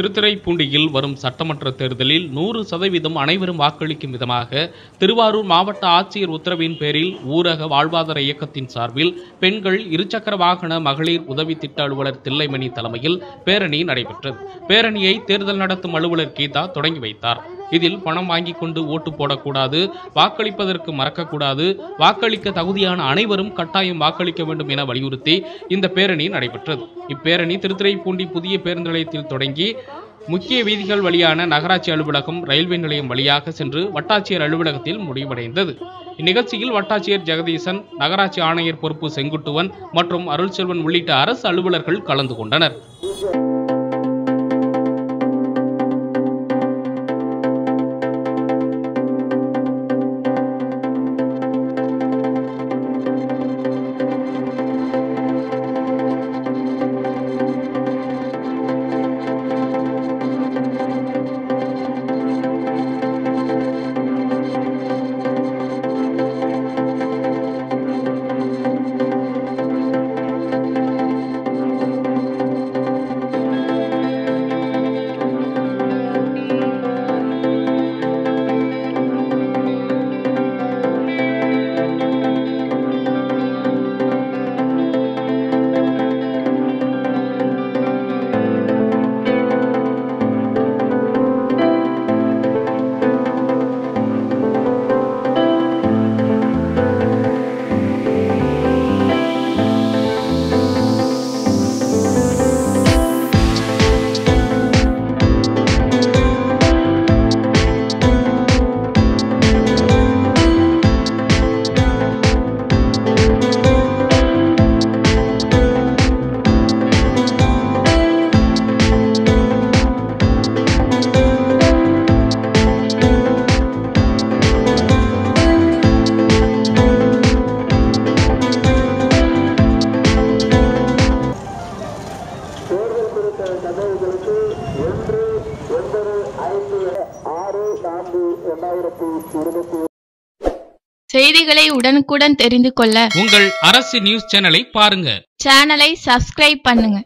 திருத்துறைப்பூண்டியில் வரும் சட்டமன்ற தேர்தலில் நூறு சதவீதம் அனைவரும் வாக்களிக்கும் விதமாக திருவாரூர் மாவட்ட ஆட்சியர் உத்தரவின் பேரில் ஊரக வாழ்வாதார இயக்கத்தின் சார்பில் பெண்கள் இருசக்கர வாகன மகளிர் உதவி திட்ட அலுவலர் தில்லைமணி தலைமையில் பேரணி நடைபெற்றது. பேரணியை தேர்தல் நடத்தும் அலுவலர் கீதா தொடங்கி வைத்தார். இதில் பணம் வாங்கிக் கொண்டு ஓட்டு போடக்கூடாது வாக்களிப்பதற்கு மறக்கக்கூடாது வாக்களிக்க தகுதியான அனைவரும் கட்டாயம் வாக்களிக்க வேண்டும் என வலியுறுத்தி இந்த பேரணி நடைபெற்றது. இப்பேரணி திருத்துறைப்பூண்டி புதிய பேருந்து நிலையத்தில் தொடங்கி முக்கிய வீதிகள் வழியான நகராட்சி அலுவலகம் ரயில்வே நிலையம் வழியாக சென்று வட்டாட்சியர் அலுவலகத்தில் முடிவடைந்தது. இந்நிகழ்ச்சியில் வட்டாட்சியர் ஜெகதீசன் நகராட்சி ஆணையர் பொறுப்பு செங்குட்டுவன் மற்றும் அருள்செல்வன் உள்ளிட்ட அரசு அலுவலர்கள் கலந்து கொண்டனர். தகவல்களுக்கு ஒன்று ஒன்பது ஐந்து ஆறு நான்கு இரண்டாயிரத்தி இருபத்தி செய்திகளை உடனுக்குடன் தெரிந்து கொள்ள உங்கள் அரசு நியூஸ் சேனலை பாருங்க. சேனலை சப்ஸ்கிரைப் பண்ணுங்க.